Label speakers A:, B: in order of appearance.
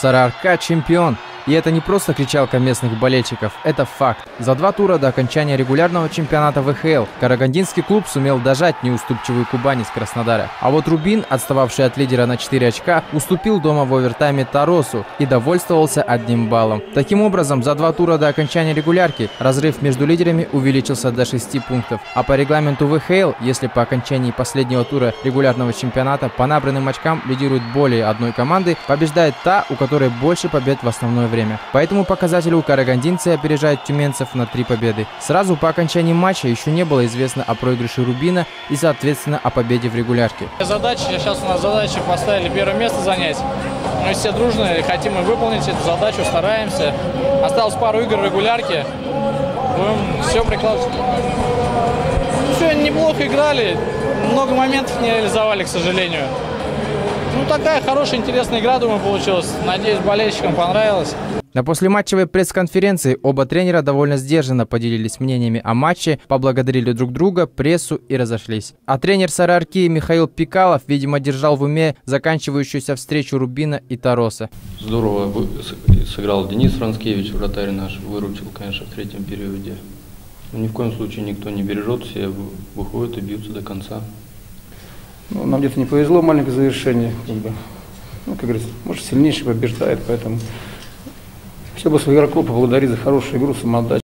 A: Сарарка чемпион! И это не просто кричалка местных болельщиков, это факт. За два тура до окончания регулярного чемпионата ВХЛ Карагандинский клуб сумел дожать неуступчивую Кубань из Краснодара. А вот Рубин, отстававший от лидера на 4 очка, уступил дома в овертайме Таросу и довольствовался одним баллом. Таким образом, за два тура до окончания регулярки разрыв между лидерами увеличился до 6 пунктов. А по регламенту ВХЛ, если по окончании последнего тура регулярного чемпионата по набранным очкам лидирует более одной команды, побеждает та, у которой больше побед в основное время время. По этому показателю карагандинцы опережают тюменцев на три победы. Сразу по окончании матча еще не было известно о проигрыше Рубина и, соответственно, о победе в регулярке.
B: Задача, сейчас у нас задача поставили первое место занять. Мы все дружно хотим и выполнить эту задачу, стараемся. Осталось пару игр в регулярке. Будем все прикладывать. Ну, сегодня неплохо играли, много моментов не реализовали, к сожалению. Ну, такая хорошая, интересная игра, думаю, получилась. Надеюсь, болельщикам понравилось.
A: На послематчевой пресс-конференции оба тренера довольно сдержанно поделились мнениями о матче, поблагодарили друг друга, прессу и разошлись. А тренер Сарарки Михаил Пикалов, видимо, держал в уме заканчивающуюся встречу Рубина и Тароса.
C: Здорово сыграл Денис Францкевич, вратарь наш, выручил, конечно, в третьем периоде. Но ни в коем случае никто не бережет, все выходят и бьются до конца.
D: Ну, нам где-то не повезло, маленькое завершение. Как бы. Ну, как говорится, может, сильнейший побеждает, поэтому все бы своих игроков поблагодарить за хорошую игру, самоотдачу.